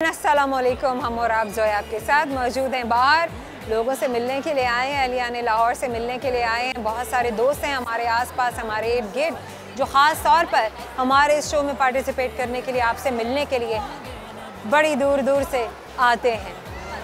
असलकुम हम और आप जो है आपके साथ मौजूद हैं बाहर। लोगों से मिलने के लिए आए हैं, अलिया ने लाहौर से मिलने के लिए आए हैं। बहुत सारे दोस्त हैं हमारे आसपास, हमारे इर्द गिर्द, जो ख़ास तौर पर हमारे इस शो में पार्टिसिपेट करने के लिए, आपसे मिलने के लिए बड़ी दूर दूर से आते हैं।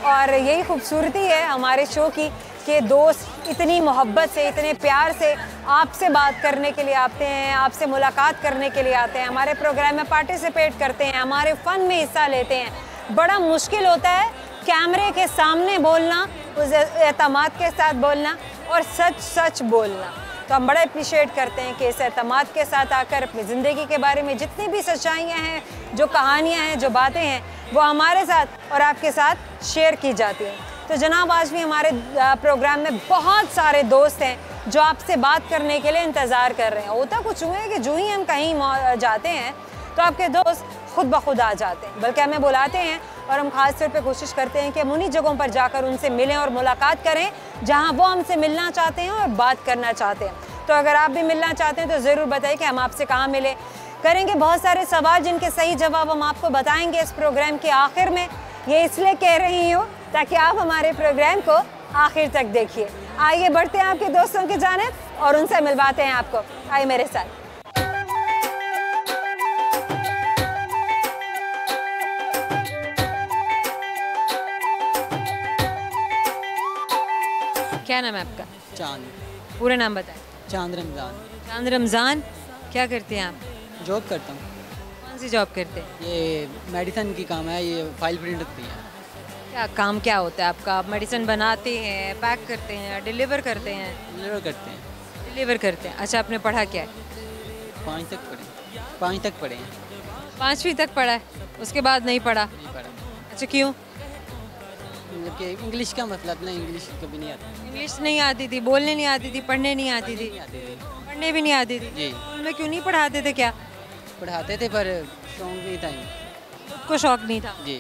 और यही खूबसूरती है हमारे शो की कि दोस्त इतनी मोहब्बत से, इतने प्यार से आपसे बात करने के लिए आते हैं, आपसे मुलाकात करने के लिए आते हैं, हमारे प्रोग्राम में पार्टिसिपेट करते हैं, हमारे फ़न में हिस्सा लेते हैं। बड़ा मुश्किल होता है कैमरे के सामने बोलना, उस अहतमाद के साथ बोलना और सच सच बोलना। तो हम बड़ा अप्रिशिएट करते हैं कि इस अहतमाद के साथ आकर अपनी ज़िंदगी के बारे में जितनी भी सच्चाइयाँ हैं, जो कहानियाँ हैं, जो बातें हैं, वो हमारे साथ और आपके साथ शेयर की जाती हैं। तो जनाब, आज भी हमारे प्रोग्राम में बहुत सारे दोस्त हैं जो आपसे बात करने के लिए इंतज़ार कर रहे हैं। होता कुछ हुआ है कि जो ही हम कहीं जाते हैं तो आपके दोस्त खुद ब खुद आ जाते हैं। बल्कि हमें बुलाते हैं और हम ख़ास तौर पे कोशिश करते हैं कि हम उन्हीं जगहों पर जाकर उनसे मिलें और मुलाकात करें, जहाँ वो हमसे मिलना चाहते हैं और बात करना चाहते हैं। तो अगर आप भी मिलना चाहते हैं तो ज़रूर बताइए कि हम आपसे कहाँ मिले। करेंगे बहुत सारे सवाल जिनके सही जवाब हम आपको बताएँगे इस प्रोग्राम के आखिर में। ये इसलिए कह रही हूँ ताकि आप हमारे प्रोग्राम को आखिर तक देखिए। आइए बढ़ते हैं आपके दोस्तों की जानब और उनसे मिलवाते हैं आपको। आइए मेरे साथ। क्या नाम है आपका? चाँद। पूरा नाम बताएँ। चाँद रमज़ान। चाँद रमज़ान? क्या करते हैं आप? जॉब करता हूँ। कौन सी जॉब करते हैं? ये मेडिसन की काम है ये फ़ाइल प्रिंट होती है। क्या काम क्या होता है आपका? आप मेडिसिन बनाते हैं पैक करते हैं डिलीवर करते हैं? डिलीवर करते हैं। डिलीवर करते हैं। अच्छा आपने पढ़ा क्या? है पाँच तक पढ़े। पाँच तक पढ़े हैं। पाँचवीं तक पढ़ा है उसके बाद नहीं पढ़ा? नहीं पढ़ा। अच्छा क्यों? मतलब कि इंग्लिश का मतलब ना इंग्लिश कभी नहीं आती। इंग्लिश नहीं आती थी बोलने नहीं आती थी पढ़ने नहीं आती थी। थी। पढ़ने भी नहीं आती थी। जी। स्कूल क्यों नहीं पढ़ाते थे क्या? पढ़ाते थे पर शौक नहीं था खुद को शौक नहीं था? जी।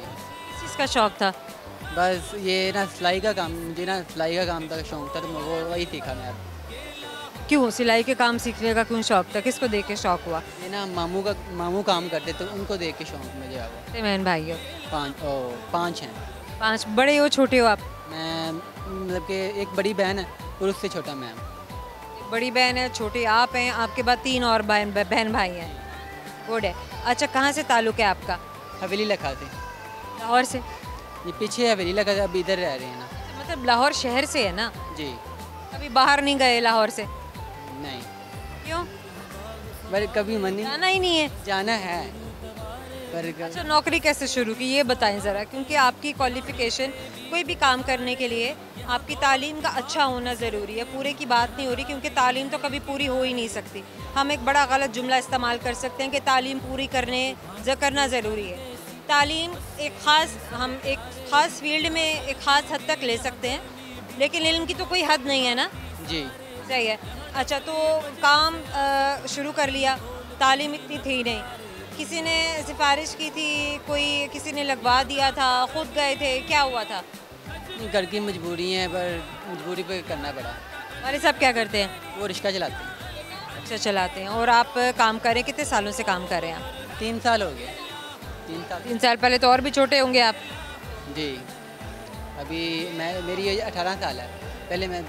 चीज़ का शौक था? बस ये ना सिलाई का काम मुझे ना सिलाई का काम का शौक था तो वो वही सीखा मैं क्यों? सिलाई के काम सीखने का क्यों शौक था? किसको देख के शौक हुआ? ये ना मामू का मामू काम करते तो उनको देख के शौक मुझे आ गया। बहन भाई हो पाँच ओ पाँच हैं। पाँच बड़े हो छोटे हो आप? मैं मतलब कि एक बड़ी बहन है और उससे छोटा मैं बड़ी बहन है छोटे आप हैं आपके बाद तीन और बहन बहन भाई हैं। गुड है। अच्छा कहाँ से ताल्लुक़ है आपका? हवेली लखा थे लाहौर से? ये पीछे हवेली लगा था अभी इधर रह रहे हैं ना। तो मतलब लाहौर शहर से है ना? जी। कभी बाहर नहीं गए लाहौर से? नहीं। क्यों? कभी मन नहीं जाना ही नहीं है। जाना है। अच्छा नौकरी कैसे शुरू की ये बताएँ ज़रा क्योंकि आपकी क्वालिफ़िकेशन कोई भी काम करने के लिए आपकी तालीम का अच्छा होना ज़रूरी है। पूरे की बात नहीं हो रही क्योंकि तालीम तो कभी पूरी हो ही नहीं सकती। हम एक बड़ा गलत जुमला इस्तेमाल कर सकते हैं कि तालीम पूरी करने करना ज़रूरी है। तालीम एक ख़ास हम एक ख़ास फ़ील्ड में एक ख़ास हद तक ले सकते हैं लेकिन इल्म की तो कोई हद नहीं है ना? जी। सही है। अच्छा तो काम शुरू कर लिया तालीम इतनी थी नहीं। किसी ने सिफारिश की थी कोई किसी ने लगवा दिया था खुद गए थे क्या हुआ था? घर की मजबूरी है पर मजबूरी पे करना पड़ा। हमारे साहब क्या करते हैं? वो रिक्शा चलाते हैं। अच्छा चलाते हैं। और आप काम करें कितने सालों से काम कर रहे हैं आप? तीन साल हो गए। तीन साल। तीन साल पहले तो और भी छोटे होंगे आप। जी। अभी मैं मेरी एज अठारह साल है। पहले मैं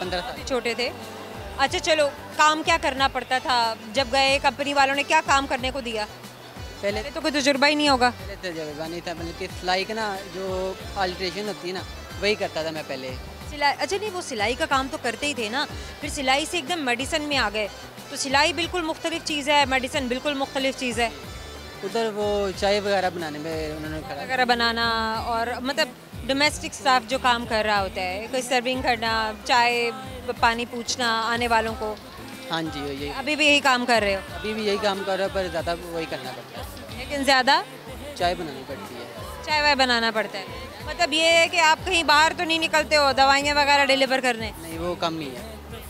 पंद्रह साल। छोटे थे? अच्छा चलो काम क्या करना पड़ता था? जब गए कंपनी वालों ने क्या काम करने को दिया? पहले तो कोई तजुर्बा ही नहीं होगा। पहले तजुर्बा नहीं था मतलब कि सिलाई का ना जो अल्ट्रेशन होती है ना वही करता था मैं पहले। सिलाई अच्छा नहीं वो सिलाई का काम तो करते ही थे ना फिर सिलाई से एकदम मेडिसन में आ गए। तो सिलाई बिल्कुल मुख्तलिफ़ चीज़ है मेडिसन बिल्कुल मुख्तलिफ़ चीज़ है। उधर वो चाय वगैरह बनाने में उन्होंने वगैरह बनाना और मतलब डोमेस्टिक स्टाफ जो काम कर रहा होता है कोई सर्विंग करना चाय पानी पूछना आने वालों को? हाँ जी यही अभी भी यही काम कर रहे हो? अभी भी यही काम कर रहे हो पर ज़्यादा वही करना पड़ता है। लेकिन ज़्यादा? चाय बनानी पड़ती है। चाय वाय बनाना पड़ता है। मतलब ये है कि आप कहीं बाहर तो नहीं निकलते हो दवाइयाँ वगैरह डिलीवर करने? नहीं वो कम ही है।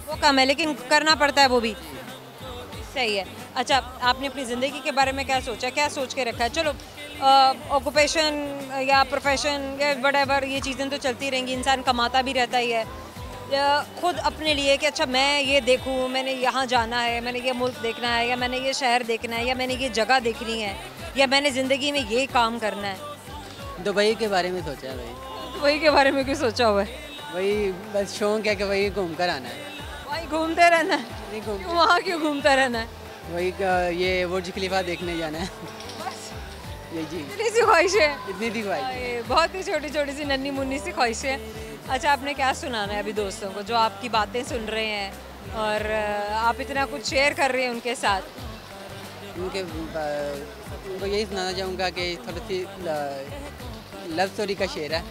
वो कम है लेकिन करना पड़ता है वो भी। सही है। अच्छा आपने अपनी ज़िंदगी के बारे में क्या सोचा? क्या सोच के रखा है? चलो ऑक्यूपेशन या प्रोफेशन या वट ये चीज़ें तो चलती रहेंगी इंसान कमाता भी रहता ही है। खुद अपने लिए कि अच्छा मैं ये देखूँ मैंने यहाँ जाना है मैंने ये मुल्क देखना है या मैंने ये शहर देखना है या मैंने ये जगह देखनी है या मैंने ज़िंदगी में ये काम करना है। दुबई के बारे में सोचा है भाई। दुबई के बारे में क्यों सोचा हुआ है? वही बस शौक है कि वही घूम कर आना है। वही घूमते रहना है? घूम वहाँ क्यों घूमता रहना है? वही ये बुर्ज खलीफा देखने जाना है। ये जी। इतनी सी ख्वाहिश है। इतनी भाई ये बहुत ही छोटी छोटी सी नन्ही मुन्नी सी ख्वाहिश है। अच्छा आपने क्या सुनाना है अभी दोस्तों को जो आपकी बातें सुन रहे हैं और अ, आप इतना कुछ शेयर कर रहे हैं उनके साथ उनके ब- उनको यही सुनाना चाहूँगा कि थोड़ी सी ल- लव स्टोरी का शेर है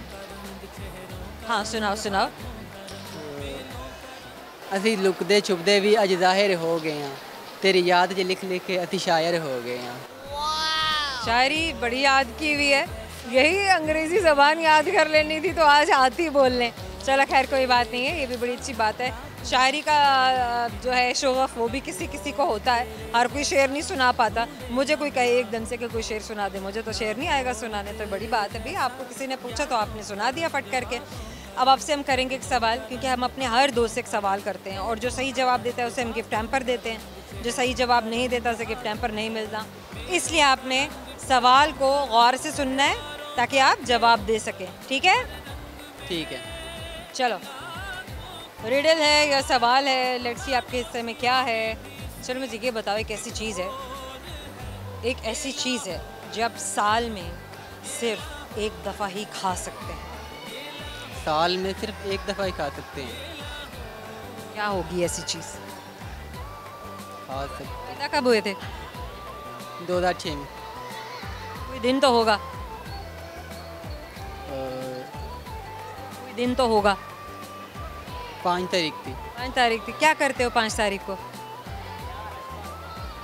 हाँ सुनाओ सुनाओ ਅਸੀਂ ਲੁਕਦੇ ਛੁਪਦੇ ਵੀ ਅਜ ਜ਼ਾਹਿਰ ਹੋ ਗਏ ਹਾਂ ਤੇਰੀ ਯਾਦ 'ਚ ਲਿਖ ਲਿਖ ਕੇ ਅਸੀਂ ਸ਼ਾਇਰ ਹੋ ਗਏ ਹਾਂ शायरी बड़ी याद की हुई है यही अंग्रेज़ी जबान याद कर लेनी थी तो आज आती बोलने। चलो खैर, कोई बात नहीं है, ये भी बड़ी अच्छी बात है। शायरी का जो है शोफ वो भी किसी किसी को होता है। हर कोई शेर नहीं सुना पाता। मुझे कोई कहे, एक एकदम से कि कोई शेर सुना दे। मुझे तो शेर नहीं आएगा सुनाने तो बड़ी बात है भाई। आपको किसी ने पूछा तो आपने सुना दिया फट करके। अब आपसे हम करेंगे एक सवाल, क्योंकि हम अपने हर दोस्त से एक सवाल करते हैं। और जो सही जवाब देता है, उसे हम गिफ्ट हैम्पर देते हैं। जो सही जवाब नहीं देता, उसे गिफ्ट हैम्पर नहीं मिलता। इसलिए आपने सवाल को गौर से सुनना है। ताकि आप जवाब दे सकें। ठीक है? ठीक है। चलो। रिडल है या सवाल है लेट्स सी आपके हिस्से में क्या है। चलो मुझे ये बताओ एक ऐसी चीज़ है एक ऐसी चीज़ है जो आप साल में सिर्फ़ एक दफ़ा ही खा सकते हैं। साल में सिर्फ़ एक दफ़ा ही खा सकते हैं। क्या होगी ऐसी चीज़? खा सकते कब हुए थे? दो हज़ार छः में। कोई दिन तो होगा। कोई दिन तो होगा। पाँच तारीख थी। पाँच तारीख थी। क्या करते हो पाँच तारीख को?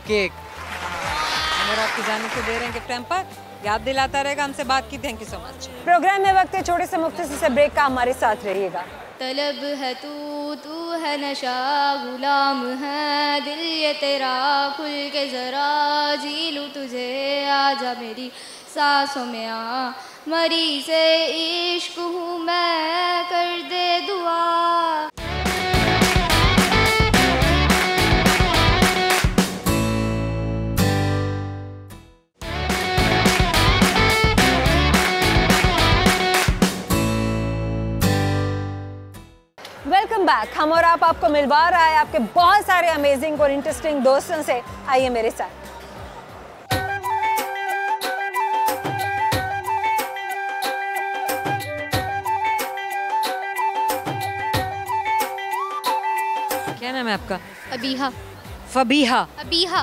केक। और आपकी जाने को दे रहे हैं गिफ्ट पर याद दिलाता रहेगा हमसे बात की। Thank you so much program में वक्त है छोटे से मुख्तर से ब्रेक का हमारे साथ रहिएगा। तलब है तू तू है नशा गुलाम है दिल ये तेरा। खुल के ज़रा जी लूँ तुझे आजा मेरी सांसों में आ। मरी से इश्क हूँ मैं, कर दे दुआ। वेलकम बैक हम और आप आपको मिलवा रहा है आपके बहुत सारे अमेजिंग और इंटरेस्टिंग दोस्तों से। आइए मेरे साथ। नाम है आपका? अबीहा। फबीहा। अबीहा।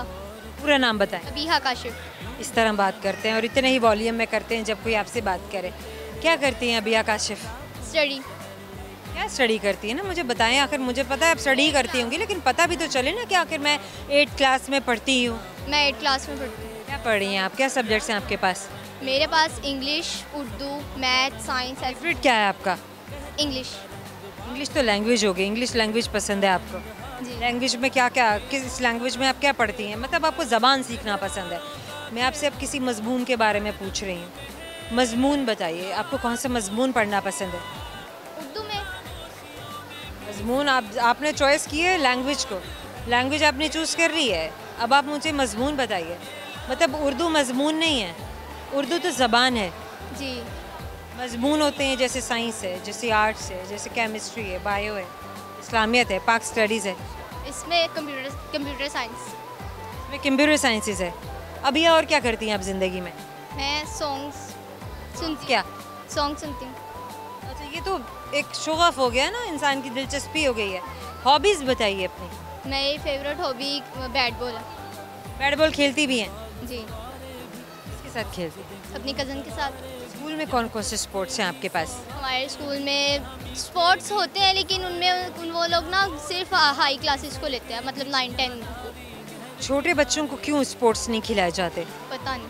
पूरा नाम बताएँ। अबीहा काशिफ। इस तरह बात करते हैं और इतने ही वॉल्यूम में करते हैं जब कोई आपसे बात करे। क्या करती हैं अभी आकाशिफ स्टडी क्या स्टडी करती है ना? मुझे बताएँ आखिर मुझे पता है आप स्टडी करती होंगी लेकिन पता भी तो चले ना कि आखिर मैं एट क्लास में पढ़ती हूँ। मैं एट क्लास में पढ़ती हूँ। क्या पढ़ रही हैं आप? क्या सब्जेक्ट्स हैं आपके पास? मेरे पास English Urdu math science favourite क्या है आपका? इंग्लिश इंग्लिश तो लैंग्वेज हो गई इंग्लिश लैंग्वेज पसंद है आपको। लैंग्वेज में क्या क्या किस लैंग्वेज में आप क्या पढ़ती हैं? मतलब आपको ज़बान सीखना पसंद है। मैं आपसे अब किसी मजमून के बारे में पूछ रही हूँ। मजमून बताइए आपको कौन सा मजमून पढ़ना पसंद है? उर्दू में। मजमून आप आपने चॉइस की है लैंग्वेज को। लैंग्वेज आपने चूज़ कर रही है। अब आप मुझे मजमून बताइए। मतलब उर्दू मजमून नहीं है। उर्दू तो ज़बान है। जी। मजमून होते हैं जैसे साइंस है जैसे आर्ट्स है जैसे केमिस्ट्री है बायो है इस्लामियत है पाक स्टडीज़ है। इसमें कंप्यूटर कंप्यूटर साइंस इसमें कंप्यूटर साइंसेज है। अभी और क्या करती हैं आप ज़िंदगी में? मैं सॉन्ग्स सुनती क्या? सॉन्ग सुनती हूँ। अच्छा ये तो एक शोगफ हो गया ना इंसान की दिलचस्पी हो गई है। हॉबीज़ बताइए अपनी। मेरी फेवरेट हॉबी बैट बॉल। है बैट बॉल खेलती भी हैं? जी। किसके साथ खेलती अपनी कज़न के साथ। स्कूल में कौन कौन से स्पोर्ट्स हैं आपके पास? हमारे स्कूल में स्पोर्ट्स होते हैं लेकिन उनमें उन वो लोग ना सिर्फ़ हाई क्लासेस को लेते हैं मतलब नाइन टेन छोटे बच्चों को क्यों स्पोर्ट्स नहीं खिलाए जाते? पता नहीं।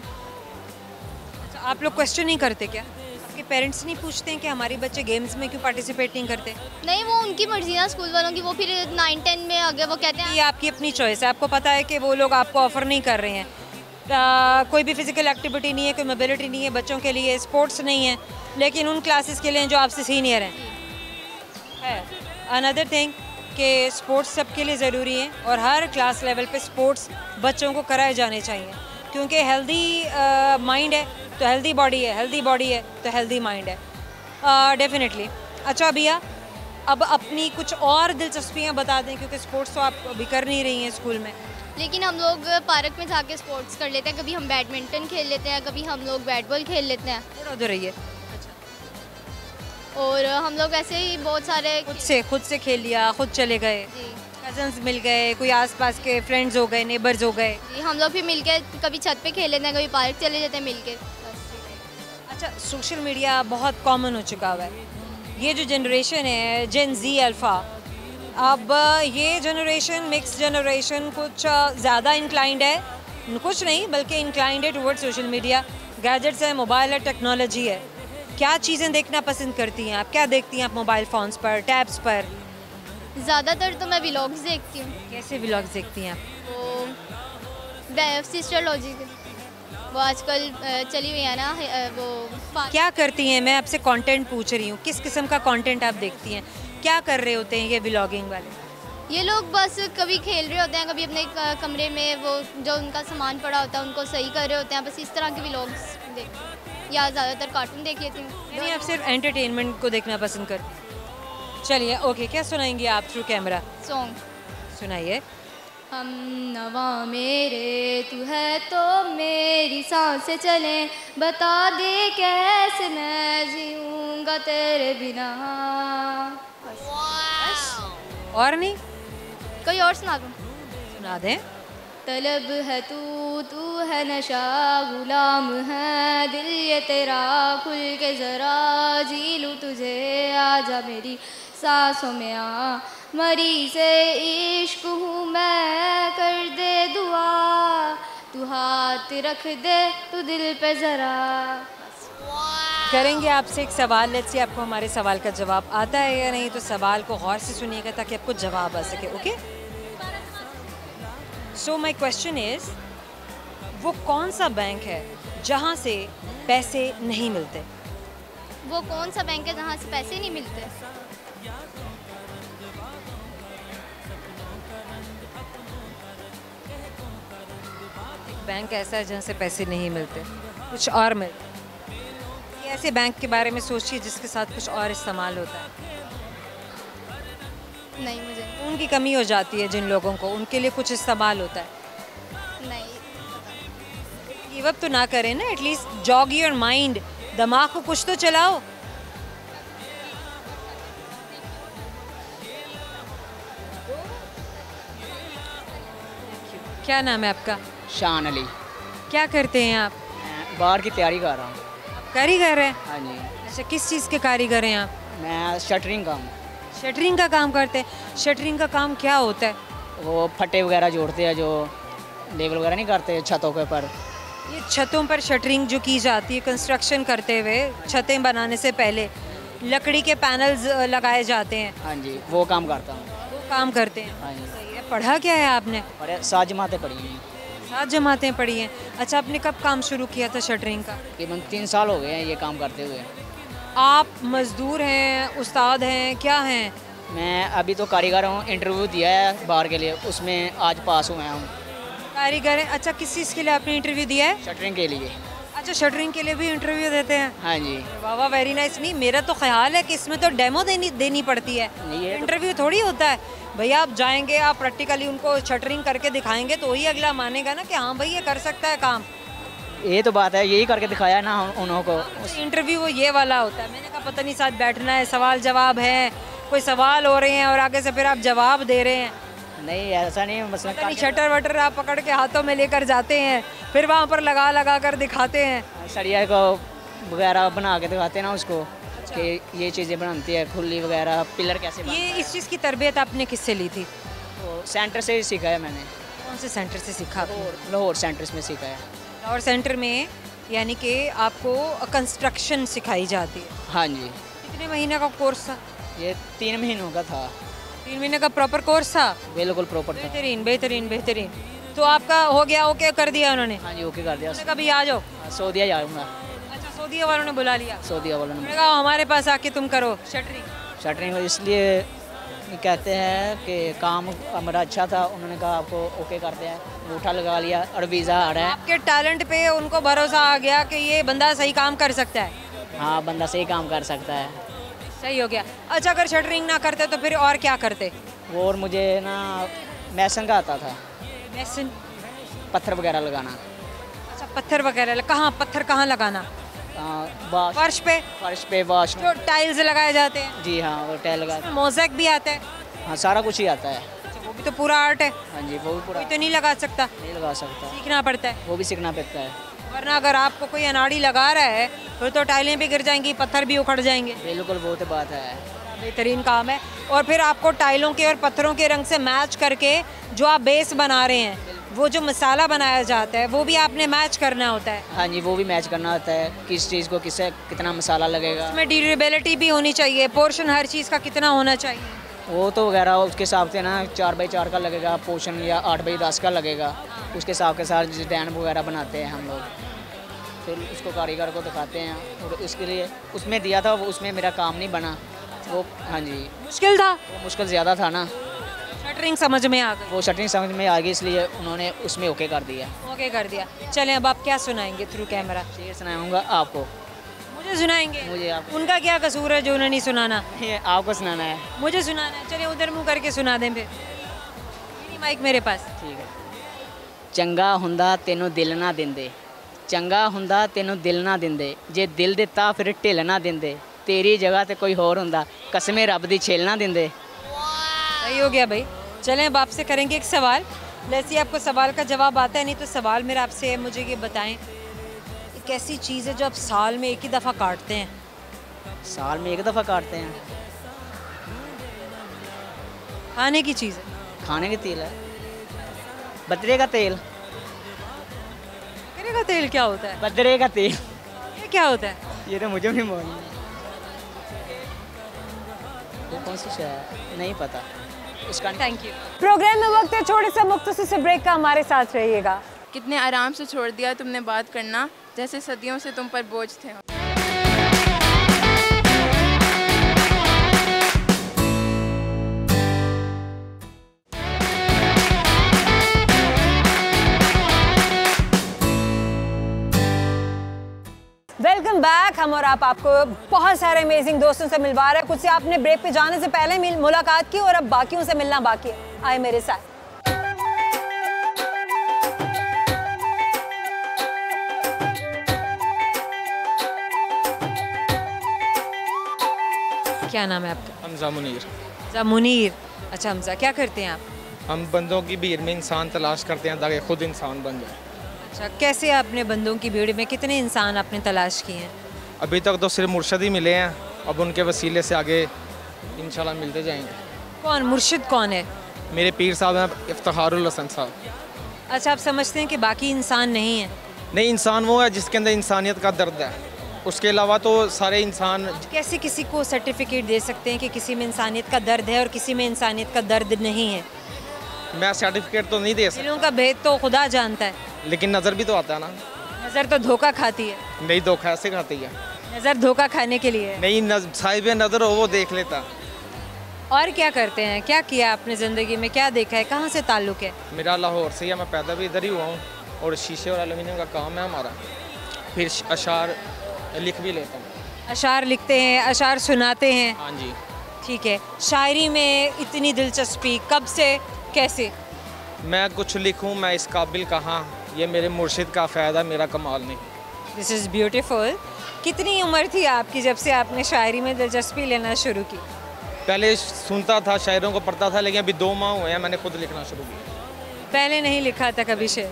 अच्छा आप लोग क्वेश्चन नहीं करते क्या? आपके पेरेंट्स नहीं पूछते हैं कि हमारे बच्चे गेम्स में क्यों पार्टिसिपेट नहीं करते? नहीं वो उनकी मर्ज़ी ना स्कूल वालों की वो फिर नाइन टेन में आगे वो कहते हैं ये आपकी अपनी चॉइस है। आपको पता है कि वो लोग आपको ऑफ़र नहीं कर रहे हैं। आ, कोई भी फ़िज़िकल एक्टिविटी नहीं है कोई मोबिलिटी नहीं है बच्चों के लिए स्पोर्ट्स नहीं है लेकिन उन क्लासेस के लिए जो आपसे सीनियर हैं। है। अनदर थिंग कि स्पोर्ट्स सबके लिए ज़रूरी है और हर क्लास लेवल पे स्पोर्ट्स बच्चों को कराए जाने चाहिए। क्योंकि हेल्दी माइंड है तो हेल्दी बॉडी है हेल्दी बॉडी है तो हेल्दी माइंड है। डेफिनेटली अच्छा भैया अब अपनी कुछ और दिलचस्पियाँ बता दें क्योंकि स्पोर्ट्स तो आप अभी कर नहीं रही हैं स्कूल में। लेकिन हम लोग पार्क में जाके स्पोर्ट्स कर लेते हैं। कभी हम बैडमिंटन खेल लेते हैं कभी हम लोग बैट बॉल खेल लेते हैं। उधर रहिए। और हम लोग ऐसे ही बहुत सारे खुद से खुद से खेल लिया खुद चले गए। कजन्स मिल गए कोई आसपास के फ्रेंड्स हो गए नेबर्स हो गए। जी हम लोग भी मिलके कभी छत पे खेल लेते हैं कभी पार्क चले जाते हैं मिलके। अच्छा सोशल मीडिया बहुत कॉमन हो चुका हुआ है। ये जो जनरेशन है जेन जी अल्फ़ा अब ये जनरेशन मिक्स जनरेशन कुछ ज़्यादा इंक्लाइंड है। कुछ नहीं बल्कि इंक्लाइंड है टूवर्ड सोशल मीडिया गैजेट्स है मोबाइल है टेक्नोलॉजी है। क्या चीज़ें देखना पसंद करती हैं आप? क्या देखती हैं आप मोबाइल फ़ोन्स पर टैब्स पर? ज़्यादातर तो मैं व्लॉग्स देखती हूँ। कैसे व्लॉग्स देखती हैं आप? वो सिस्टर लॉजी वो आजकल चली हुई है ना वो क्या करती हैं? मैं आपसे कंटेंट पूछ रही हूँ। किस किस्म का कंटेंट आप देखती हैं? क्या कर रहे होते हैं ये ब्लॉगिंग वाले? ये लोग बस कभी खेल रहे होते हैं कभी अपने कमरे में वो जो उनका सामान पड़ा होता है उनको सही कर रहे होते हैं। बस इस तरह के व्लॉग्स देख या ज़्यादातर कार्टून देख लेती हूँ। यानी आप सिर्फ़ एंटरटेनमेंट को देखना पसंद कर चलिए ओके क्या सुनाएँगे आप थ्रू कैमरा सॉन्ग सुनाइए। हम नवा मेरे तू है तो मेरी साँसें चले। बता दे कैसे मैं जीऊँगा तेरे बिना। और नहीं? कोई और सुना दूँ? सुना दें। तलब है तू तू है नशा गुलाम है दिल ये तेरा खुल के ज़रा जी लूँ तुझे आजा मेरी सांसों में आ। मरी से इश्क हूँ मैं कर दे दुआ। तू हाथ रख दे तू दिल पे ज़रा। करेंगे आपसे एक सवाल लेट्स से आपको हमारे सवाल का जवाब आता है या नहीं तो सवाल को गौर से सुनिएगा ताकि आपको जवाब आ सके okay so my question is वो कौन सा बैंक है जहाँ से पैसे नहीं मिलते? वो कौन सा बैंक है जहाँ से पैसे नहीं मिलते? बैंक ऐसा है जहाँ से पैसे नहीं मिलते कुछ और मिलते। ऐसे बैंक के बारे में सोचिए जिसके साथ कुछ और इस्तेमाल होता है। नहीं मुझे उनकी कमी हो जाती है जिन लोगों को उनके लिए कुछ इस्तेमाल होता है। नहीं। गिव अप तो ना करें ना एटलीस्ट जॉग योर माइंड दिमाग को कुछ तो चलाओ। क्या नाम है आपका? शान अली। क्या करते हैं आप? बाहर की तैयारी कर रहा हूँ। कारीगर हैं? हाँ जी। अच्छा किस चीज़ के कारीगर हैं आप? मैं शटरिंग का हूँ शटरिंग का काम करते हैं। शटरिंग का काम क्या होता है? वो फटे वगैरह जोड़ते हैं जो लेवल वगैरह नहीं करते छतों के ऊपर। ये छतों पर शटरिंग जो की जाती है कंस्ट्रक्शन करते हुए छतें बनाने से पहले लकड़ी के पैनल्स लगाए जाते हैं। हाँ जी वो काम करता हूँ। वो काम करते हैं। हाँ जी। सही है। पढ़ा क्या है आपने? सात जमातें पड़ी हैं। सात जमातें पढ़ी हैं। अच्छा आपने कब काम शुरू किया था शटरिंग का? तकरीबन तीन साल हो गए हैं ये काम करते हुए। आप मज़दूर हैं उस्ताद हैं क्या हैं? मैं अभी तो कारीगर हूँ इंटरव्यू दिया है बाहर के लिए उसमें आज पास हुआ हूँ। कारीगर हैं। अच्छा किस चीज़ के लिए आपने इंटरव्यू दिया है? शटरिंग के लिए। अच्छा शटरिंग के लिए भी इंटरव्यू देते हैं। हाँ जी। वाह वाह वेरी नाइस नहीं मेरा तो ख्याल है कि इसमें तो डेमो देनी देनी पड़ती है। नहीं, ये तो- इंटरव्यू थोड़ी होता है। भैया आप जाएँगे आप प्रैक्टिकली उनको शटरिंग करके दिखाएँगे तो ही अगला मानेगा ना कि हाँ भाई ये कर सकता है काम। ये तो बात है यही करके दिखाया ना उन- उन्हों को। इंटरव्यू वो ये वाला होता है। मैंने कहा पता नहीं साथ बैठना है सवाल जवाब है कोई सवाल हो रहे हैं और आगे से फिर आप जवाब दे रहे हैं। नहीं ऐसा नहीं मसला नहीं शटर वटर आप पकड़ के हाथों में लेकर जाते हैं फिर वहाँ पर लगा लगा कर दिखाते हैं। सरिया को वगैरह बना के दिखाते हैं ना उसको कि ये चीज़ें बनाती है खुली वगैरह पिलर कैसे ये इस चीज़ की तरबियत आपने किससे ली थी। सेंटर से ही सीखा है मैंने। कौन से सेंटर से सीखा लाहौर लाहौर सेंटर्स में सीखा है। और सेंटर में यानी कि आपको कंस्ट्रक्शन सिखाई जाती है। हाँ जी। कितने महीने का कोर्स था? ये तीन महीनों का था। तीन महीने का प्रॉपर कोर्स था? बिल्कुल प्रॉपर बेहतरीन बेहतरीन बेहतरीन। तो आपका हो गया ओके कर दिया उन्होंने? हाँ जी ओके कर दिया। कभी आ जाओ? हाँ, सऊदीया जाऊँगा अच्छा सऊदी वालों ने बुला लिया? सऊदीया वालों ने कहा हमारे पास आके तुम करो शटरिंग शटरिंग इसलिए कहते हैं कि काम मेरा अच्छा था। उन्होंने कहा आपको ओके करते हैं। अंगूठा लगा लिया और वीज़ा आ रहा है। आपके टैलेंट पे उनको भरोसा आ गया कि ये बंदा सही काम कर सकता है? हाँ बंदा सही काम कर सकता है। सही हो गया। अच्छा अगर शटरिंग ना करते तो फिर और क्या करते? वो और मुझे ना मैसन का आता था। मैसन पत्थर वगैरह लगाना। अच्छा पत्थर वगैरह कहाँ पत्थर कहाँ लगाना? फर्श पे? फर्श पे वाश जो टाइल्स लगाए जाते हैं। जी हाँ वो टाइल लगा मोजैक भी आता है। हाँ सारा कुछ ही आता है। अच्छा, वो भी तो पूरा आर्ट है। हाँ जी वो भी पूरा तो नहीं लगा सकता। नहीं लगा सकता। सीखना पड़ता है। वो भी सीखना पड़ता है। वरना अगर आपको कोई अनाड़ी लगा रहा है फिर तो टाइलें भी गिर जाएँगी पत्थर भी उखड़ जाएँगे। बिल्कुल वो तो बात है। बेहतरीन काम है। और फिर आपको टाइलों के और पत्थरों के रंग से मैच करके जो आप बेस बना रहे हैं वो जो मसाला बनाया जाता है वो भी आपने मैच करना होता है। हाँ जी वो भी मैच करना होता है किस चीज़ को किससे कितना मसाला लगेगा। उसमें ड्यूरेबिलिटी भी होनी चाहिए पोर्शन हर चीज़ का कितना होना चाहिए। वो तो वगैरह उसके हिसाब से ना चार बाई चार का लगेगा पोर्शन या आठ बाई दस का लगेगा। उसके हिसाब के साथ डिज़ाइन वगैरह बनाते हैं हम लोग। फिर उसको कारीगर को दिखाते हैं और उसके लिए उसमें दिया था वो उसमें मेरा काम नहीं बना। वो हाँ जी। मुश्किल था? वो मुश्किल ज़्यादा था ना। शटरिंग समझ में आ गई। वो शटरिंग समझ में आ गई इसलिए उन्होंने उसमें ओके कर दिया। ओके कर दिया। चलें अब आप क्या सुनाएँगे थ्रू कैमरा शेर सुनाऊँगा आपको। मुझे सुनाएँगे। मुझे आप उनका क्या कसूर है जो उन्हें नहीं सुनाना? ये आपको सुनाना है। मुझे सुनाना है। चलिए उधर मुँह करके सुना दें फिर। माइक मेरे पास। ठीक है। ਚੰਗਾ ਹੁੰਦਾ ਤੈਨੂੰ ਦਿਲ ਨਾ ਦਿੰਦੇ ਚੰਗਾ ਹੁੰਦਾ ਤੈਨੂੰ ਦਿਲ ਨਾ ਦਿੰਦੇ ਜੇ ਦਿਲ ਦਿੱਤਾ ਫਿਰ ਢਿੱਲ ਨਾ ਦਿੰਦੇ ਤੇਰੀ ਜਗ੍ਹਾ ਤੇ ਕੋਈ ਹੋਰ ਹੁੰਦਾ ਕਸਮੇ ਰੱਬ ਦੀ ਛੇਲ ਨਾ ਦਿੰਦੇ सही हो गया भाई चलें अब आपसे करेंगे एक सवाल जैसे ही आपको सवाल का जवाब आता है नहीं तो सवाल मेरा आपसे है मुझे ये बताएं एक ऐसी चीज़ है जो आप साल में एक ही दफ़ा काटते हैं साल में एक दफ़ा काटते हैं खाने की चीज़ है खाने का तेल है बदरे का तेल करेगा तेल क्या होता है? बदरे का तेल। ये क्या होता है? ये तो मुझे भी मालूम है। वो कौन सी शहर नहीं पता। उसका थैंक यू प्रोग्राम में वक्त है छोटे से मुख्तसर से ब्रेक का हमारे साथ रहिएगा। कितने आराम से छोड़ दिया तुमने बात करना। जैसे सदियों से तुम पर बोझ थे। वेलकम बैक हम और आप आपको बहुत सारे अमेजिंग दोस्तों से मिलवा रहे हैं। कुछ से आपने ब्रेक पे जाने से पहले मिल मुलाकात की और अब बाकियों से मिलना बाकी है। आए मेरे साथ। क्या नाम है आपका? हमजा मुनीर। हमजा मुनीर। अच्छा हमजा क्या करते हैं आप? हम बंदों की भीड़ में इंसान तलाश करते हैं ताकि खुद इंसान बन जाए। अच्छा कैसे आपने बंदों की भीड़ में कितने इंसान आपने तलाश किए हैं? अभी तक तो सिर्फ़ मुर्शद ही मिले हैं। अब उनके वसीले से आगे इंशाल्लाह मिलते जाएँगे। कौन मुर्शिद कौन है? मेरे पीर साहब हैं इफ्तारुल हसन साहब। अच्छा आप समझते हैं कि बाकी इंसान नहीं है? नहीं इंसान वो है जिसके अंदर इंसानियत का दर्द है। उसके अलावा तो सारे इंसान कैसे किसी को सर्टिफिकेट दे सकते हैं कि किसी में इंसानियत का दर्द है और किसी में इंसानियत का दर्द नहीं है? मैं सर्टिफिकेट तो नहीं दे सकता। दिलों भेद तो खुदा जानता है। लेकिन नज़र भी तो आता है ना। नज़र तो धोखा खाती है। नहीं धोखा ऐसे खाती है। नज़र धोखा खाने के लिए। नहीं नज- साहिब नज़र हो वो देख लेता। और क्या करते हैं? क्या किया आपने ज़िंदगी में? क्या देखा है? कहाँ से ताल्लुक़ है? मेरा लाहौर से है मैं पैदा भी इधर ही हुआ हूँ और शीशे और एलुमिनियम का काम है हमारा। फिर अशार लिख भी लेता हूँ। अशार लिखते हैं अशार सुनाते हैं। हाँ जी। ठीक है। शायरी में इतनी दिलचस्पी कब से कैसे? मैं कुछ लिखूं मैं इस काबिल कहाँ? ये मेरे मुर्शिद का फ़ायदा मेरा कमाल नहीं। दिस इज़ ब्यूटीफुल कितनी उम्र थी आपकी जब से आपने शायरी में दिलचस्पी लेना शुरू की? पहले सुनता था शायरों को पढ़ता था लेकिन अभी दो माह हुए हैं मैंने खुद लिखना शुरू किया। पहले नहीं लिखा था कभी शेर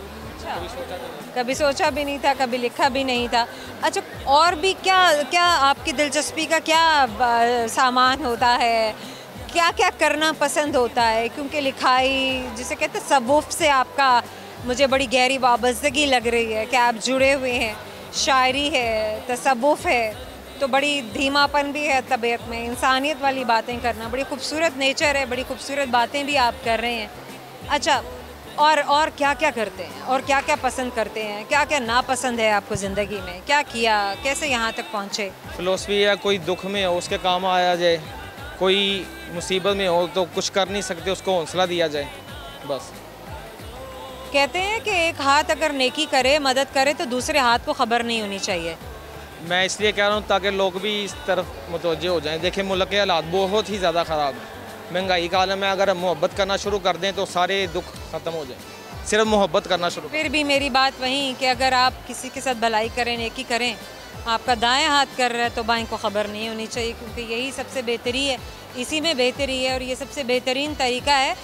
कभी सोचा भी नहीं था कभी लिखा भी नहीं था। अच्छा और भी क्या क्या आपकी दिलचस्पी का क्या सामान होता है? क्या क्या करना पसंद होता है? क्योंकि लिखाई, जिसे कहते हैं सबूफ से आपका, मुझे बड़ी गहरी वाबस्तगी लग रही है कि आप जुड़े हुए हैं। शायरी है, तसव्वुफ है तो बड़ी धीमापन भी है तबीयत में। इंसानियत वाली बातें करना, बड़ी खूबसूरत नेचर है, बड़ी खूबसूरत बातें भी आप कर रहे हैं। अच्छा और और क्या क्या करते हैं? और क्या क्या पसंद करते हैं? क्या क्या नापसंद है आपको ज़िंदगी में? क्या किया? कैसे यहाँ तक पहुँचे? फिलोसफी या कोई दुख में हो उसके काम आया जाए? कोई मुसीबत में हो तो कुछ कर नहीं सकते उसको हौसला दिया जाए बस। कहते हैं कि एक हाथ अगर नेकी करे मदद करे तो दूसरे हाथ को खबर नहीं होनी चाहिए। मैं इसलिए कह रहा हूँ ताकि लोग भी इस तरफ़ मुतवजह हो जाएँ। देखें मुल्क के हालात बहुत ही ज़्यादा ख़राब है। महँगाई का आलम है अगर हम मोहब्बत करना शुरू कर दें तो सारे दुख ख़त्म हो जाएँ। सिर्फ़ मोहब्बत करना शुरू फिर भी मेरी बात वही कि अगर आप किसी के साथ भलाई करें नेकी करें आपका दाएँ हाथ कर रहा है तो बाएँ को ख़बर नहीं होनी चाहिए, क्योंकि यही सबसे बेहतरी है। इसी में बेहतरी है और ये सबसे बेहतरीन तरीका है,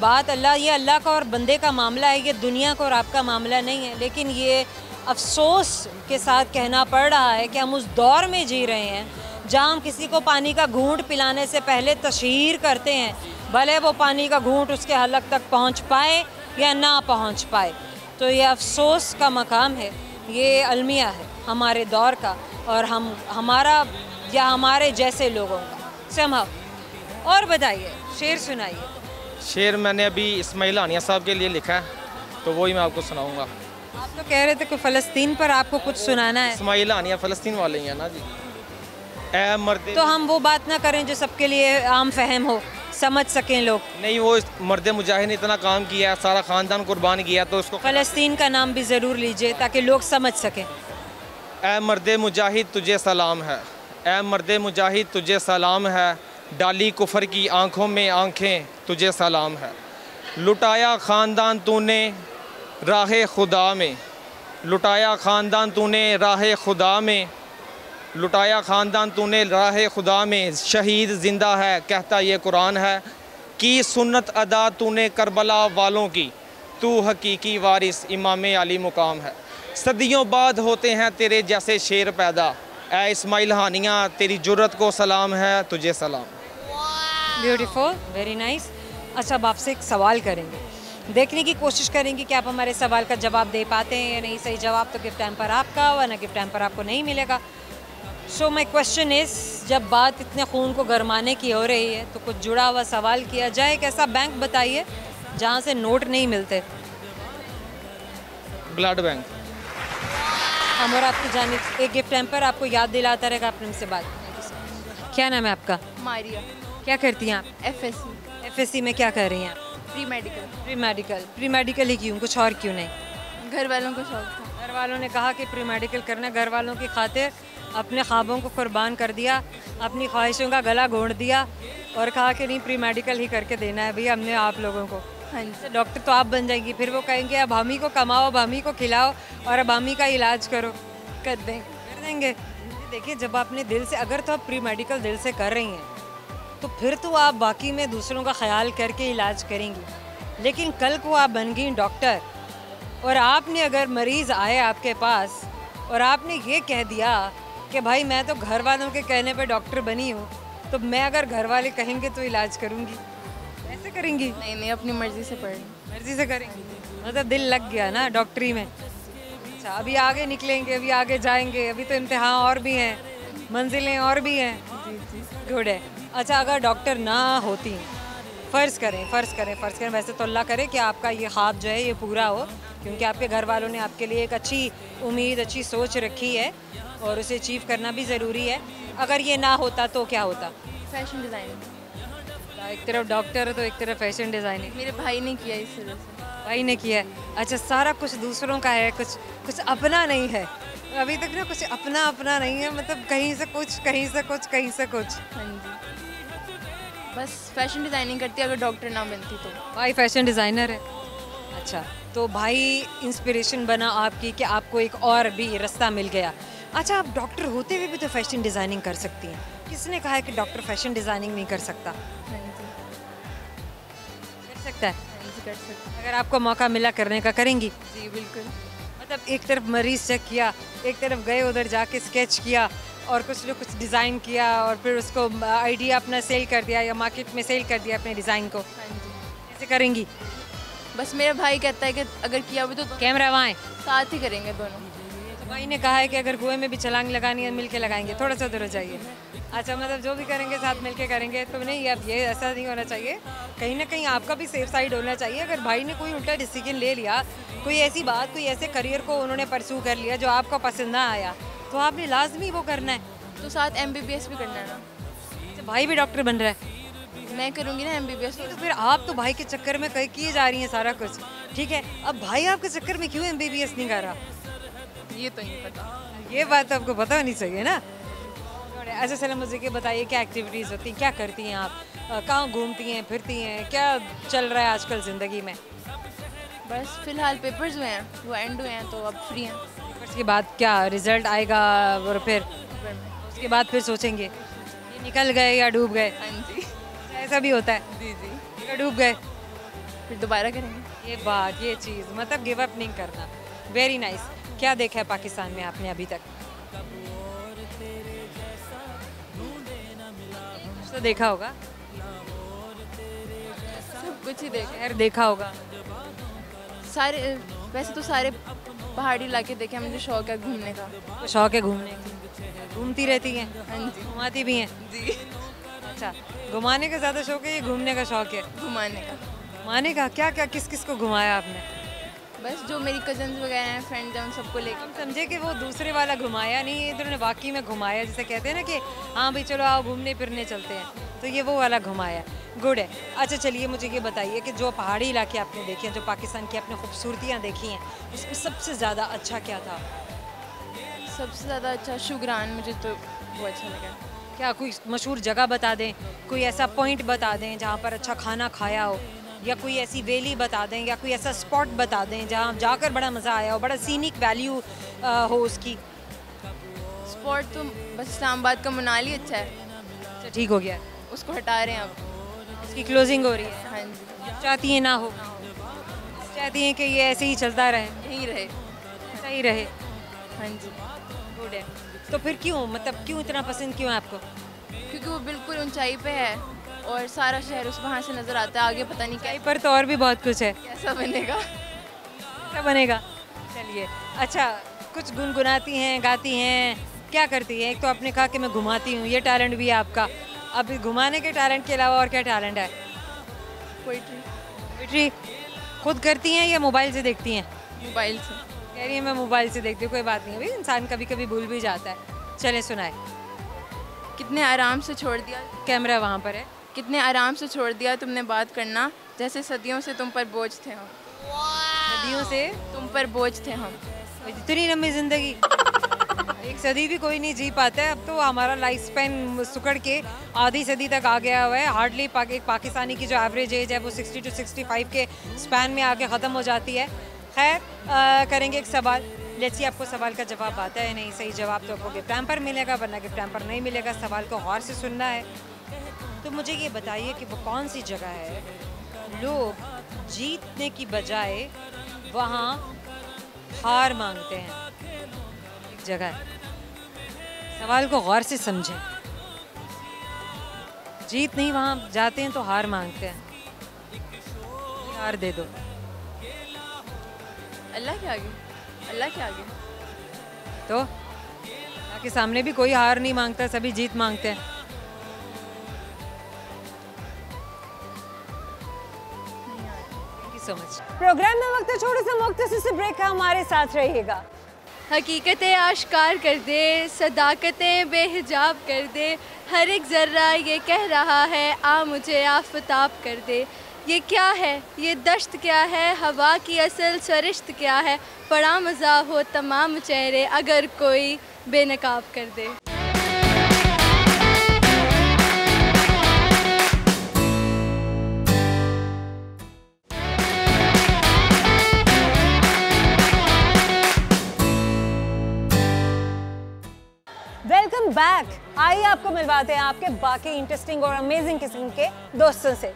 बात अल्लाह, ये अल्लाह का और बंदे का मामला है, ये दुनिया का और आपका मामला नहीं है। लेकिन ये अफसोस के साथ कहना पड़ रहा है कि हम उस दौर में जी रहे हैं, जहाँ हम किसी को पानी का घूंट पिलाने से पहले तशहर करते हैं, भले वो पानी का घूंट उसके हलक तक पहुँच पाए या ना पहुँच पाए। तो ये अफसोस का मकाम है, ये अलमिया है। हमारे दौर का और हम हमारा या हमारे जैसे लोगों का। संभव और बताइए शेर सुनाइए। शेर मैंने अभी इसमाइल हानिया साहब के लिए लिखा है तो वही मैं आपको सुनाऊँगा। आप तो कह रहे थे कि फ़लस्तीन पर आपको कुछ सुनाना है। इस्माइल हानिया फ़लस्तीन वाले ही हैं ना जी। ए मर्द तो हम वो बात ना करें जो सबके लिए आम फहम हो समझ सकें लोग। नहीं वो मर्द मुजाहिद ने इतना काम किया सारा ख़ानदान कुर्बान किया तो उसको फ़लस्तीन का नाम भी ज़रूर लीजिए ताकि लोग समझ सकें। ए मर्द मुजाहिद, तुझे सलाम है। ए मर्द मुजाहिद, तुझे सलाम है। डाली कुफर की आँखों में आँखें, तुझे सलाम है। लुटाया ख़ानदान तूने राह खुदा में। लुटाया ख़ानदान तूने राह खुदा में। लुटाया ख़ानदान तूने राह खुदा में। शहीद ज़िंदा है, कहता ये कुरान है। की सुन्नत अदा तूने करबला वालों की। तू हकीकी वारिस, इमाम अली मुकाम है। सदियों बाद होते हैं तेरे जैसे शेर पैदा। ए इस्माइल हानिया तेरी जुर्रत को सलाम है तुझे सलाम। ब्यूटीफुल वेरी नाइस अच्छा अब आपसे एक सवाल करेंगे। देखने की कोशिश करेंगे कि आप हमारे सवाल का जवाब दे पाते हैं या नहीं। सही जवाब तो गिफ्ट टाइम पर आपका वरना गिफ्ट टाइम पर आपको नहीं मिलेगा। सो माई क्वेश्चन इज़ जब बात इतने खून को गरमाने की हो रही है तो कुछ जुड़ा हुआ सवाल किया जाए एक ऐसा बैंक बताइए जहाँ से नोट नहीं मिलते। ब्लड बैंक हम और आपकी जाने एक गिफ्ट टाइम पर आपको याद दिलाता रहेगा आपने हमसे बात क्या नाम है आपका? मारिया। क्या करती हैं आप? एफ़ एस सी एफ़ में क्या कर रही हैं आप? Pre medical pre medical pre medical ही क्यों? कुछ और क्यों नहीं? घर वालों को शौक था। घर वालों ने कहा कि प्री मेडिकल करना घर वालों की खातिर अपने ख्वाबों को कुर्बान कर दिया अपनी ख्वाहिशों का गला घोंट दिया और कहा कि नहीं प्री मेडिकल ही करके देना है। भैया हमने आप लोगों को हाँ जी। डॉक्टर तो आप बन जाएँगी, फिर वो कहेंगे, अब हम ही को कमाओ, अब हम ही को खिलाओ और अब हम ही का इलाज करो। कर दें, कर देंगे। देखिए, जब आपने दिल से, अगर तो आप प्री मेडिकल दिल से कर रही हैं तो फिर तो आप बाकी में दूसरों का ख्याल करके इलाज करेंगी। लेकिन कल को आप बन गई डॉक्टर और आपने अगर मरीज़ आए आपके पास और आपने ये कह दिया कि, भाई, मैं तो घर वालों के कहने पे डॉक्टर बनी हूँ तो मैं अगर घर वाले कहेंगे तो इलाज करूँगी। करेंगी? नहीं नहीं अपनी मर्ज़ी से पढ़। मर्ज़ी से करेंगी। मतलब दिल लग गया ना डॉक्टरी में। अच्छा अभी आगे निकलेंगे अभी आगे जाएँगे अभी तो इम्तिहान और भी हैं मंजिलें और भी हैं। गुड है। अच्छा अगर डॉक्टर ना होती फ़र्ज़ करें फ़र्ज़ करें फ़र्ज़ करें। वैसे तो अल्लाह करे कि आपका ये ख्वाब जो है ये पूरा हो क्योंकि आपके घर वालों ने आपके लिए एक अच्छी उम्मीद अच्छी सोच रखी है और उसे अचीव करना भी ज़रूरी है। अगर ये ना होता तो क्या होता? फ़ैशन डिज़ाइनिंग एक तरफ़ डॉक्टर है तो एक तरफ़ फ़ैशन डिज़ाइनिंग मेरे भाई ने किया इस से। भाई ने किया है। अच्छा सारा कुछ दूसरों का है कुछ कुछ अपना नहीं है। अभी तक ना कुछ अपना अपना नहीं है मतलब कहीं से कुछ कहीं से कुछ कहीं से कुछ। हाँ जी। बस फ़ैशन डिज़ाइनिंग करती अगर डॉक्टर ना बनती तो। भाई फ़ैशन डिज़ाइनर है। अच्छा तो भाई इंस्पिरेशन बना आपकी कि आपको एक और भी रास्ता मिल गया। अच्छा आप डॉक्टर होते हुए भी तो फ़ैशन डिज़ाइनिंग कर सकती हैं। किसने कहा है कि डॉक्टर फ़ैशन डिज़ाइनिंग नहीं कर सकता? हाँ कर सकता है। कर सकते अगर आपको मौका मिला करने का करेंगी। जी बिल्कुल। मतलब एक तरफ़ मरीज़ चेक किया एक तरफ़ गए उधर जाके स्केच किया और कुछ लोग कुछ डिज़ाइन किया और फिर उसको आइडिया अपना सेल कर दिया या मार्केट में सेल कर दिया अपने डिज़ाइन को। हाँ ऐसे करेंगी? बस मेरा भाई कहता है कि अगर किया भी तो कैमरा वहाँ साथ ही करेंगे दोनों। भाई ने कहा है कि अगर कुएँ में भी छलांग लगानी है मिल के लगाएँगे। थोड़ा सा उधर हो जाइए। अच्छा मतलब जो भी करेंगे साथ मिल के करेंगे। तो नहीं अब ये ऐसा नहीं होना चाहिए। कहीं ना कहीं आपका भी सेफ़ साइड होना चाहिए। अगर भाई ने कोई उल्टा डिसीज़न ले लिया कोई ऐसी बात कोई ऐसे करियर को उन्होंने परसू कर लिया जो आपको पसंद ना आया तो आपने लाजमी वो करना है। तो साथ एम भी करना है ना? अच्छा, भाई भी डॉक्टर बन रहा है। मैं करूँगी ना एम बी बी एस तो फिर आप तो भाई के चक्कर में किए जा रही हैं सारा कुछ। ठीक है अब भाई आपके चक्कर में क्यों एमबीबीएस नहीं कर? रहा ये तो नहीं पता। ये बात तो आपको पता होनी चाहिए ना। अच्छा चलो मुझे ये बताइए क्या एक्टिविटीज़ होती हैं क्या करती हैं आप? कहाँ घूमती हैं फिरती हैं क्या चल रहा है आजकल ज़िंदगी में? बस फ़िलहाल पेपर्स हुए हैं वो एंड हुए हैं तो अब फ्री हैं। उसके बाद क्या रिज़ल्ट आएगा और फिर? उसके बाद फिर सोचेंगे। ये निकल गए या डूब गए? हाँ जी। ऐसा भी होता है। जी जी। या डूब गए? फिर दोबारा करेंगे। ये बात ये चीज़ मतलब गिव अप नहीं करना। वेरी नाइस क्या देखा है पाकिस्तान में आपने अभी तक? तो देखा होगा। सब कुछ ही देखा खैर देखा होगा। सारे वैसे तो सारे पहाड़ी इलाके देखे मुझे शौक है घूमने का। तो शौक है घूमने का। घूमती रहती हैं? हाँ जी। घुमाती भी हैं? जी। अच्छा घुमाने का ज़्यादा शौक है या घूमने का शौक है? घुमाने का। घुमाने का? क्या क्या किस किस को घुमाया आपने? बस जो मेरी कजन्स वगैरह हैं फ्रेंड्स हैं उन सबको लेकर हम समझे कि वो दूसरे वाला घुमाया नहीं है इन्होंने वाकई में घुमाया जैसे कहते हैं ना कि हाँ भाई चलो आओ घूमने फिरने चलते हैं। तो ये वो वाला घुमाया गुड है। अच्छा चलिए मुझे ये बताइए कि जो पहाड़ी इलाके आपने देखे हैं जो पाकिस्तान की आपने खूबसूरतियाँ देखी हैं उसमें सबसे ज़्यादा अच्छा क्या था? सबसे ज़्यादा अच्छा शुगरान मुझे तो वो अच्छा लगा। क्या कोई मशहूर जगह बता दें? कोई ऐसा पॉइंट बता दें जहाँ पर अच्छा खाना खाया हो? या कोई ऐसी वैली बता दें या कोई ऐसा स्पॉट बता दें जहाँ जाकर बड़ा मज़ा आया हो बड़ा सीनिक वैल्यू हो उसकी? स्पॉट तो बस इस्लामाबाद का मनाली अच्छा है। अच्छा ठीक हो गया। उसको हटा रहे हैं अब। उसकी क्लोजिंग हो रही है। हाँ जी। चाहती हैं ना हो। चाहती हैं कि ये ऐसे ही चलता रहे। यहीं रहे। सही रहे। हाँ जी। गुड है। तो फिर क्यों? मतलब क्यों इतना पसंद क्यों है आपको? क्योंकि वो बिल्कुल ऊंचाई पे है। और सारा शहर उस वहाँ से नज़र आता है। आगे पता नहीं क्या पर तो और भी बहुत कुछ है। कैसा बनेगा? क्या बनेगा? चलिए। अच्छा कुछ गुनगुनाती हैं गाती हैं क्या करती हैं? एक तो आपने कहा कि मैं घुमाती हूँ ये टैलेंट भी है आपका। अभी घुमाने के टैलेंट के अलावा और क्या टैलेंट है? पोइट्री। खुद करती हैं या मोबाइल से देखती हैं? मोबाइल से। कह रही है मैं मोबाइल से देखती हूँ कोई बात नहीं। अभी इंसान कभी कभी भूल भी जाता है। चले सुनाए। कितने आराम से छोड़ दिया। कैमरा वहाँ पर है। कितने आराम से छोड़ दिया तुमने बात करना जैसे सदियों से तुम पर बोझ थे हम। सदियों से? तुम पर बोझ थे हम। इतनी लंबी ज़िंदगी। एक सदी भी कोई नहीं जी पाता है। अब तो हमारा लाइफ स्पेन सुकड़ के आधी सदी तक आ गया हुआ है। हार्डली पाक, एक पाकिस्तानी की जो एवरेज एज है वो 60 टू 65 के स्पैन में आके ख़त्म हो जाती है। खैर करेंगे एक सवाल। लेट्स सी आपको सवाल का जवाब आता है नहीं। सही जवाब तो आपको गिफ्ट टैम्पर मिलेगा वरना गिफ्ट टैम्पर नहीं मिलेगा। सवाल को गौर से सुनना है। तो मुझे ये बताइए कि वो कौन सी जगह है? लोग जीतने की बजाय वहाँ हार मांगते हैं। जगह है। सवाल को गौर से समझें। जीत नहीं वहाँ जाते हैं तो हार मांगते हैं। हार दे दो। अल्लाह के आगे। अल्लाह के आगे। तो? अल्लाह के सामने भी कोई हार नहीं माँगता सभी जीत मांगते हैं। सो मच प्रोग्राम में वक्त छोटे से मुख्तर से ब्रेक का हमारे साथ रहिएगा। हकीकतें आश्कार कर दे सदाकतें बेहिजाब कर दे। हर एक ज़र्रा ये कह रहा है आ मुझे आफताब कर दे। ये क्या है? ये दश्त क्या है? हवा की असल सरिश्त क्या है? बड़ा मज़ा हो तमाम चेहरे अगर कोई बेनकाब कर दे। बैक आइए आपको मिलवाते हैं आपके बाकी इंटरेस्टिंग और अमेजिंग किस्म के दोस्तों से।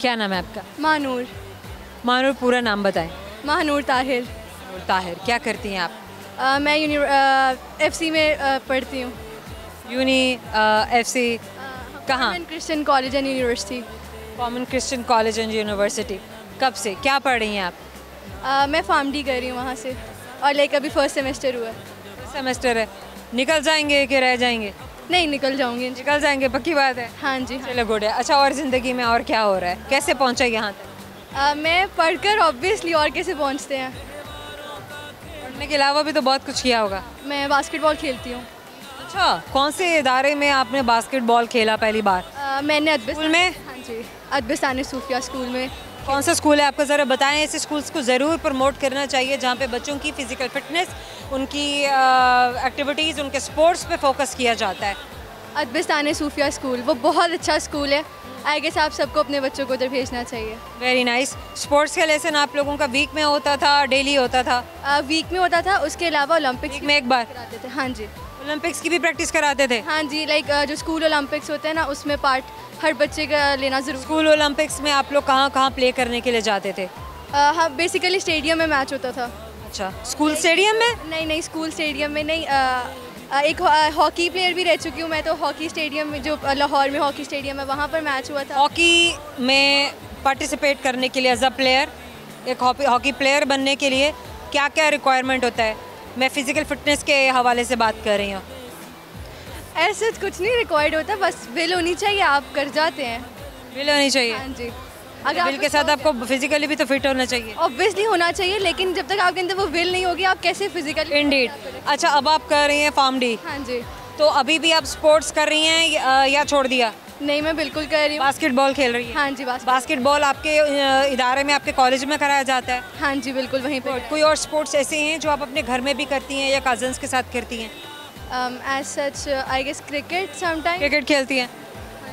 क्या नाम है आपका? मानूर। मानूर पूरा नाम बताएँ। महानूर ताहिर। ताहिर क्या करती हैं आप? अ, मैं यूनि एफ़ सी में अ, पढ़ती हूँ। यूनी एफ़ सी कहाँ? क्रिश्चियन कॉलेज एंड यूनिवर्सिटी कॉमन क्रिश्चियन कॉलेज एंड यूनिवर्सिटी। कब से? क्या पढ़ रही हैं आप? अ, मैं फार्म डी कर रही हूँ वहाँ से। और लाइक अभी फ़र्स्ट सेमेस्टर हुआ है। सेमेस्टर है। निकल जाएँगे कि रह जाएँगे? नहीं निकल जाऊँगी। निकल जाएँगे पक्की बात है? हाँ जी। हाँ। चलो गुड है। अच्छा और ज़िंदगी में और क्या हो रहा है? कैसे पहुँचा यहाँ तक? अ, मैं पढ़कर ऑब्वियसली और कैसे पहुँचते हैं? पढ़ने के अलावा भी तो बहुत कुछ किया होगा। मैं बास्केटबॉल खेलती हूँ। अच्छा कौन से इदारे में आपने बास्केटबॉल खेला पहली बार? मैंने स्कूल में? जी। अदबिस्तान सूफिया स्कूल में। कौन सा स्कूल है आपका? ज़रा बताएँ ऐसे स्कूल्स को ज़रूर प्रमोट करना चाहिए जहाँ पे बच्चों की फ़िज़िकल फिटनेस उनकी एक्टिविटीज़ उनके स्पोर्ट्स पे फोकस किया जाता है। अदबिस्तान सूफिया स्कूल वो बहुत अच्छा स्कूल है। आई गेस आप सबको अपने बच्चों को उधर भेजना चाहिए। वेरी नाइस स्पोर्ट्स का लेसन आप लोगों का वीक में होता था डेली होता था? अ, वीक में होता था उसके अलावा ओलंपिक्स में एक बार? कराते थे। हाँ जी। ओलंपिक्स की भी प्रैक्टिस कराते थे? हाँ जी लाइक जो स्कूल ओलंपिक्स होते हैं ना उसमें पार्ट हर बच्चे का लेना ज़रूर। स्कूल ओलंपिक्स में आप लोग कहाँ कहाँ प्ले करने के लिए जाते थे? हाँ बेसिकली स्टेडियम में मैच होता था। अच्छा स्कूल स्टेडियम में? नहीं नहीं स्कूल स्टेडियम में नहीं एक हॉकी प्लेयर भी रह चुकी हूँ मैं तो हॉकी स्टेडियम में जो लाहौर में हॉकी स्टेडियम है वहाँ पर मैच हुआ था। हॉकी में पार्टिसिपेट करने के लिए एज अ प्लेयर एक हॉकी प्लेयर बनने के लिए क्या क्या रिक्वायरमेंट होता है? मैं फ़िज़िकल फिटनेस के हवाले से बात कर रही हूँ। ऐसे कुछ नहीं रिक्वायर्ड होता बस विल होनी चाहिए आप कर जाते हैं। बिल होनी चाहिए। हाँ जी। अगर बिल के साथ आपको फिजिकली भी तो फिट होना चाहिए। ऑब्वियसली होना चाहिए लेकिन जब तक आपके अंदर वो विल नहीं होगी आप कैसे फिजिकली इंडीड अच्छा अब आप कर रही हैं फार्म डी हाँ जी। तो अभी भी आप स्पोर्ट्स कर रही हैं या छोड़ दिया? नहीं मैं बिल्कुल कह रही हूँ। बास्केटबॉल खेल रही है। हाँ जी बस बास्केटबॉल आपके इदारे में आपके कॉलेज में कराया जाता है। हाँ जी बिल्कुल वहीं पर कोई और स्पोर्ट्स ऐसे हैं जो आप अपने घर में भी करती हैं या कजन्स के साथ करती हैं? As such I guess cricket sometime cricket खेलती हैं।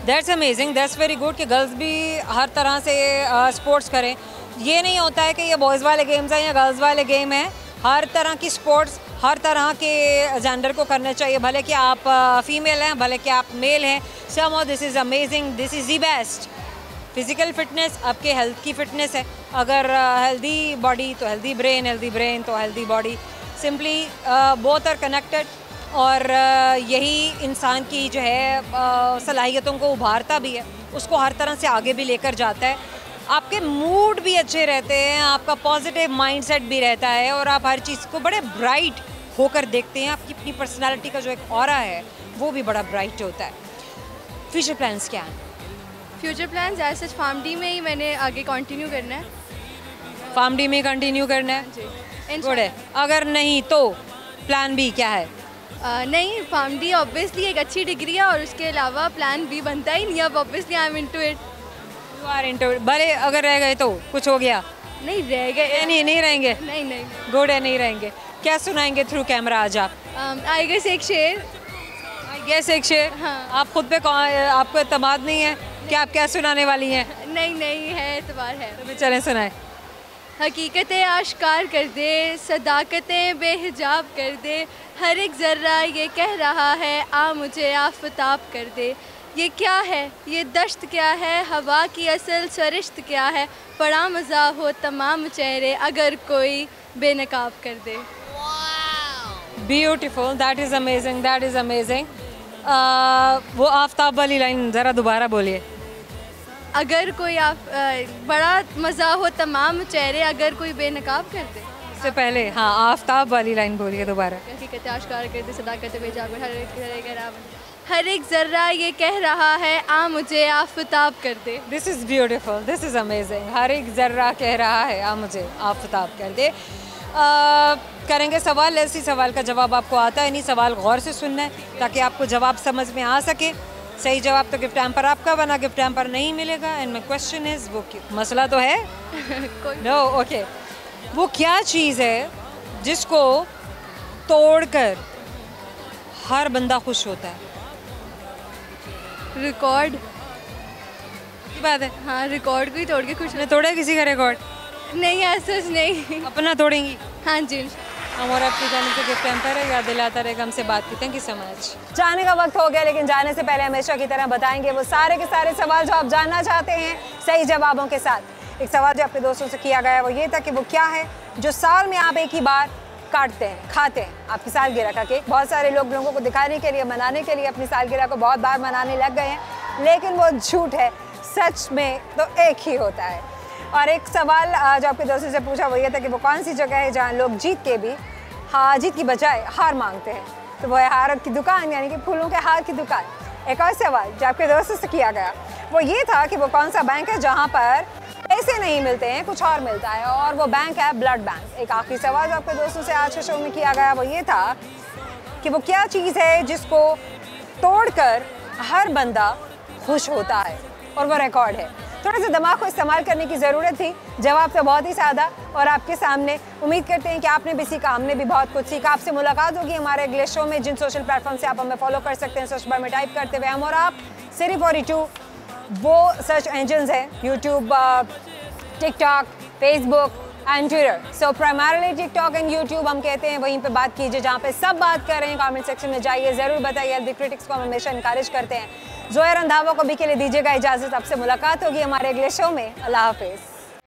That's amazing that's very good कि गर्ल्स भी हर तरह से स्पोर्ट्स करें। ये नहीं होता है कि ये बॉयज़ वाले गेम्स हैं या गर्ल्स वाले गेम हैं। हर तरह की स्पोर्ट्स हर तरह के जेंडर को करना चाहिए। भले कि आप फीमेल हैं, भले कि आप मेल हैं। सम और this is amazing this is the best physical fitness आपके हेल्थ की फिटनेस है। अगर हेल्दी बॉडी तो हेल्दी ब्रेन हेल्दी ब्रेन तो healthy body simply both are connected और यही इंसान की जो है सलाहियतों को उभारता भी है। उसको हर तरह से आगे भी लेकर जाता है। आपके मूड भी अच्छे रहते हैं आपका पॉजिटिव माइंडसेट भी रहता है और आप हर चीज़ को बड़े ब्राइट होकर देखते हैं। आपकी अपनी पर्सनालिटी का जो एक और है वो भी बड़ा ब्राइट होता है। फ्यूचर प्लान्स क्या हैं? Future plans as such pharm D में ही मैंने आगे कंटिन्यू करना है। फार्म डी में कंटिन्यू करना है? गुड है। अगर नहीं तो प्लान बी क्या है? Uh, नहीं फार्म डी ऑब्वियसली एक अच्छी डिग्री है और उसके अलावा प्लान भी बनता ही नहीं अब obviously I am into it you are भले अगर रह गए तो कुछ हो गया। नहीं रह गए। नहीं नहीं रहेंगे? नहीं नहीं। गुड है नहीं रहेंगे। क्या सुनाएँगे थ्रू कैमरा आज आप? आई गेस एक शेर। गैस एक शेर। हाँ। आप खुद पे आपको एतमाद नहीं है? कि आप क्या सुनाने वाली हैं? नहीं नहीं है एतबार है। तो चलें सुनाए। हकीकतें आश्कार कर दे सदाकतें बेहिजाब कर दे हर एक ज़र्रा ये कह रहा है आ मुझे आफताब कर दे। ये क्या है? ये दश्त क्या है? हवा की असल सरिश्त क्या है? बड़ा मज़ा हो तमाम चेहरे अगर कोई बेनकाब कर दे। Beautiful that is amazing that is amazing वो आफ्ताब वाली लाइन ज़रा दोबारा बोलिए। अगर कोई आप अ, बड़ा मज़ा हो तमाम चेहरे अगर कोई बेनकाब कर दे। इससे पहले हाँ आफ्ताब वाली लाइन बोलिए दोबारा। हकीकत आश्कार हर हर। हर एक ज़र्रा ये कह रहा है आ मुझे आफताब कर दे। This is beautiful this is amazing हर एक ज़र्रा कह रहा है आ मुझे आफ्ताब कर दे। आ, करेंगे सवाल ऐसी सवाल का जवाब आपको आता है। नहीं सवाल गौर से सुनना है ताकि आपको जवाब समझ में आ सके। सही जवाब तो गिफ्ट टाइम पर आपका बना गिफ्ट टाइम पर नहीं मिलेगा। एंड माई क्वेश्चन इज़ वो क्यों- मसला तो है? No okay no, okay. वो क्या चीज़ है जिसको तोड़कर हर बंदा खुश होता है? रिकॉर्ड बात है। हाँ रिकॉर्ड को ही तोड़ के कुछ ने तोड़ा किसी का रिकॉर्ड नहीं ऐसा नहीं। अपना तोड़ेंगी? हाँ जी हम और आपकी जाने से गिफ्ट पैम्पर है याद दिलाता रहेगा हमसे बात की। थैंक यू सो मच जाने का वक्त हो गया लेकिन जाने से पहले हमेशा की तरह बताएँगे वो सारे के सारे सवाल जो आप जानना चाहते हैं सही जवाबों के साथ। एक सवाल जो आपके दोस्तों से किया गया वो ये था कि वो क्या है जो साल में आप एक ही बार काटते हैं, खाते हैं। आपकी सालगिरह का केक। बहुत सारे लोग लोगों को दिखाने के लिए, मनाने के लिए अपनी सालगिरह को बहुत बार मनाने लग गए हैं। लेकिन वो झूठ है, सच में तो एक ही होता है। और एक सवाल जो आपके दोस्तों से पूछा वो ये था कि वो कौन सी जगह है जहाँ लोग जीत के भी हाँ जीत की बजाय हार मांगते हैं? तो वो है हार की दुकान, यानी कि फूलों के हार की दुकान। एक और सवाल जो आपके दोस्तों से किया गया। वो ये था कि वो कौन सा बैंक है जहाँ पर पैसे नहीं मिलते हैं, कुछ और मिलता है और वो बैंक है ब्लड बैंक एक आखिरी सवाल जो आपके दोस्तों से आज के शो में किया गया, वो ये था कि वो क्या चीज़ है जिसको तोड़कर हर बंदा खुश होता है और वो रिकॉर्ड है। थोड़ा सा दिमाग को इस्तेमाल करने की ज़रूरत थी। जवाब तो बहुत ही सादा और आपके सामने उम्मीद करते हैं कि आपने भी सीखा, हमने भी बहुत कुछ सीखा। आपसे मुलाकात होगी हमारे अगले शो में, जिन सोशल प्लेटफॉर्म से आप हमें फॉलो कर सकते हैं सर्च बार में टाइप करते हुए हम और आप सिरी फोरी टू वो सर्च इंजन है YouTube TikTok Facebook and Twitter so primarily TikTok and YouTube हम कहते हैं, वहीं पे बात कीजिए, जहाँ पे सब बात कर रहे हैं। कमेंट सेक्शन में जाइए, ज़रूर बताइए। क्रिटिक्स को हम हमेशा इंकरेज करते हैं। जोया रंधावा को भी के लिए दीजिएगा इजाज़त। आपसे मुलाकात होगी हमारे अगले शो में। अल्लाह हाफिज़।